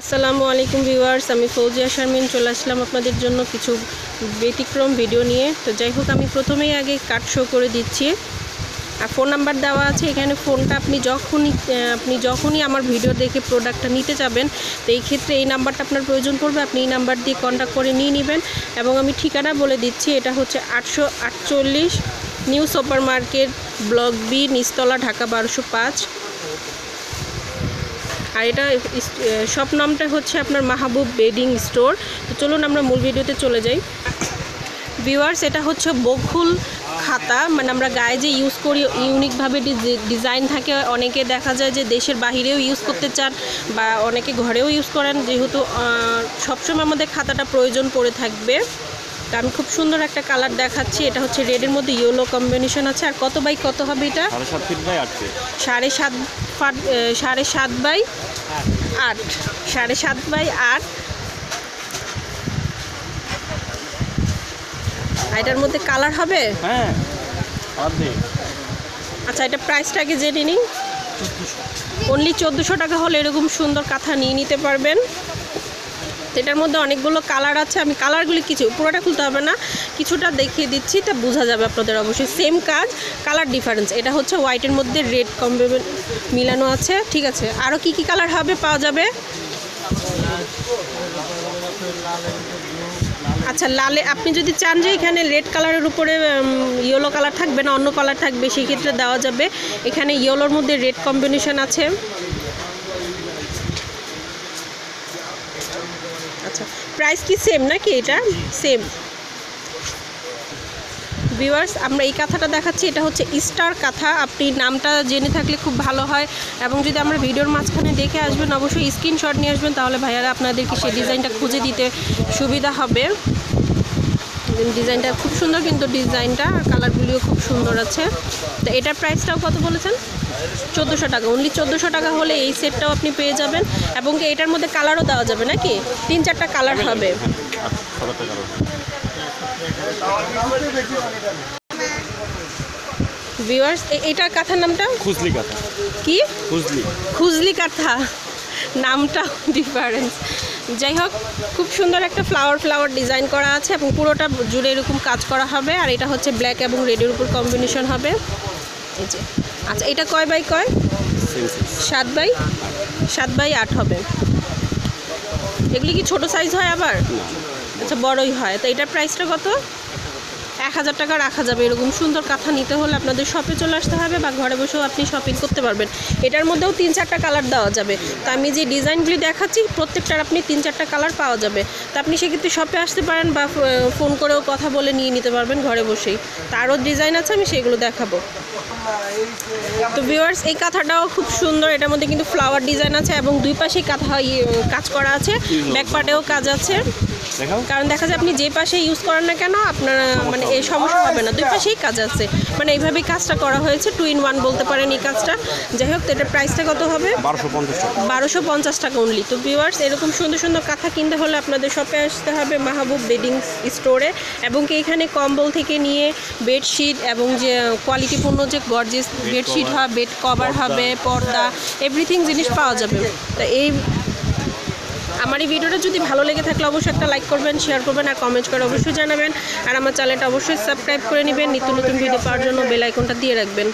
আসসালামু আলাইকুম ভিউয়ার্স, আমি ফৌজিয়া শারমিন চলে আসলাম আপনাদের জন্য কিছু ব্যতিক্রম ভিডিও নিয়ে। তো যাই হোক, আমি প্রথমেই আগে কার্ড শো করে দিচ্ছি। আর ফোন নাম্বার দেওয়া আছে, এখানে ফোনটা আপনি যখনই আপনি যখনই আমার ভিডিও দেখে প্রোডাক্টটা নিতে যাবেন, তো এই ক্ষেত্রে এই নাম্বারটা আপনার প্রয়োজন পড়বে। আপনি এই নাম্বার দিয়ে কন্ট্যাক্ট করে নিয়ে নেবেন। এবং আমি ঠিকানা বলে দিচ্ছি, এটা হচ্ছে আটশো আটচল্লিশ new super market block B নিস্তলা ঢাকা বারোশো পাঁচ। আর এটা শপ নামটা হচ্ছে আপনার মাহবুব বেডিং স্টোর। তো চলুন আমরা মূল ভিডিওতে চলে যাই। ভিউয়ার্স, এটা হচ্ছে বকুল খাতা। মানে আমরা গায়ে যে ইউজ করি, ইউনিকভাবে ডিজাইন থাকে, অনেকে দেখা যায় যে দেশের বাহিরেও ইউজ করতে চান বা অনেকে ঘরেও ইউজ করেন। যেহেতু সবসময় আমাদের খাতাটা প্রয়োজন পড়ে থাকবে। তো আমি খুব সুন্দর একটা কালার দেখাচ্ছি। এটা হচ্ছে রেডের মধ্যে ইয়েলো কম্বিনেশন আছে। আর কত বাই কত হবে এটা? সাড়ে সাত সাড়ে সাত বাই আট। সাড়ে সাত বাই আট। এটার মধ্যে কালার হবে? হ্যাঁ আচ্ছা এটা প্রাইসটা আগে জেনে নিই। অনলি চোদ্দোশো টাকা হলে এরকম সুন্দর কাঁথা নিয়ে নিতে পারবেন। এটার মধ্যে অনেকগুলো কালার আছে। আমি কালারগুলি কিছু, পুরোটা খুলতে হবে না। কিছুটা দেখিয়ে দিচ্ছি তা বোঝা যাবে আপনাদের অবশ্যই। সেম কাজ কালার ডিফারেন্স এটা হচ্ছে হোয়াইটের মধ্যে রেড কম্বে মিলানো আছে। ঠিক আছে আরও কি কি কালার হবে পাওয়া যাবে? আচ্ছা লালে, আপনি যদি চান যে এখানে রেড কালারের উপরে ইয়েলো কালার থাকবে না, অন্য কালার থাকবে, সেই ক্ষেত্রে দেওয়া যাবে। এখানে ইয়েলোর মধ্যে রেড কম্বিনেশন আছে। আচ্ছা প্রাইস কি সেম নাকি এটা? সেম ভিউয়ার্স আমরা এই কাঁথাটা দেখাচ্ছি এটা হচ্ছে স্টার কাঁথা। আপনি নামটা জেনে থাকলে খুব ভালো হয় এবং যদি আমরা ভিডিওর মাঝখানে দেখে আসবেন অবশ্যই স্ক্রিনশট নিয়ে আসবেন তাহলে ভাইয়ারা আপনাদেরকে সেই ডিজাইনটা খুঁজে দিতে সুবিধা হবে। ডিজাইনটা খুব সুন্দর কিন্তু ডিজাইনটা আর কালারগুলিও খুব সুন্দর আছে। তো এটার প্রাইসটাও কত বলেছেন? চোদ্দোশো টাকা। অনলি চোদ্দোশো টাকা হলে এই সেটটাও আপনি পেয়ে যাবেন এবং কি এটার মধ্যে কালারও দেওয়া যাবে নাকি? তিন চারটা কালার হবে। সবার টাকা ভিউয়ার্স এটার কাঁথার নামটা? খুজলি কথা। কি? খুজলি। খুজলি কাঁথা। নামটা ডিফারেন্স যাই হোক খুব সুন্দর একটা ফ্লাওয়ার ফ্লাওয়ার ডিজাইন করা আছে এবং পুরোটা জুড়ে এরকম কাজ করা হবে। আর এটা হচ্ছে ব্ল্যাক এবং রেডের উপর কম্বিনেশন হবে। এই যে। আচ্ছা এটা কয় বাই কয়? সাত বাই? সাত বাই আট হবে। এগুলি কি ছোট সাইজ হয় আবার? আচ্ছা বড়ই হয়। তো এটার প্রাইসটা কত? এক হাজার টাকা রাখা যাবে। এরকম সুন্দর কাঁথা নিতে হলে আপনাদের শপে চলে আসতে হবে বা ঘরে বসেও আপনি শপিং করতে পারবেন। এটার মধ্যেও তিন চারটা কালার দেওয়া যাবে। তো আমি যে ডিজাইনগুলি দেখাচ্ছি প্রত্যেকটার আপনি তিন চারটা কালার পাওয়া যাবে। তো আপনি সেক্ষেত্রে শপে আসতে পারেন বা ফোন করেও কথা বলে নিয়ে নিতে পারবেন ঘরে বসেই। তারও ডিজাইন আছে আমি সেগুলো দেখাবো। তো ভিউয়ার্স এই কাঁথাটাও খুব সুন্দর। এটার মধ্যে কিন্তু ফ্লাওয়ার ডিজাইন আছে এবং দুই পাশেই কাঁথা ইয়ে, কাজ করা আছে। ব্যাক পার্টেও কাজ আছে। কারণ দেখা যায় আপনি যে পাশে ইউজ করেন না কেন আপনার মানে এই সমস্যা হবে না। দুই পাশেই কাজ আছে। মানে এইভাবেই কাজটা করা হয়েছে। টু ইন ওয়ান বলতে পারেন এই কাজটা। যাই হোক এটার প্রাইসটা কত হবে? বারোশো পঞ্চাশ টাকা। অনলি তো ভিউয়ার্স এরকম সুন্দর সুন্দর কাঁথা কিনতে হলে আপনাদের শপে আসতে হবে মাহবুব বেডিং স্টোরে এবং কি এখানে কম্বল থেকে নিয়ে বেডশিট এবং যে কোয়ালিটিপূর্ণ যে গর্জেস বেডশিট হয় বেড কভার হবে পর্দা এভরিথিং জিনিস পাওয়া যাবে। তো এই আমার এই ভিডিওটা যদি ভালো লেগে থাকলে অবশ্যই একটা লাইক করবেন শেয়ার করবেন আর কমেন্ট করে অবশ্যই জানাবেন। আর আমার চ্যানেলটা অবশ্যই সাবস্ক্রাইব করে নেবেন। নিত্য নতুন ভিডিও পাওয়ার জন্য বেল আইকনটা দিয়ে রাখবেন।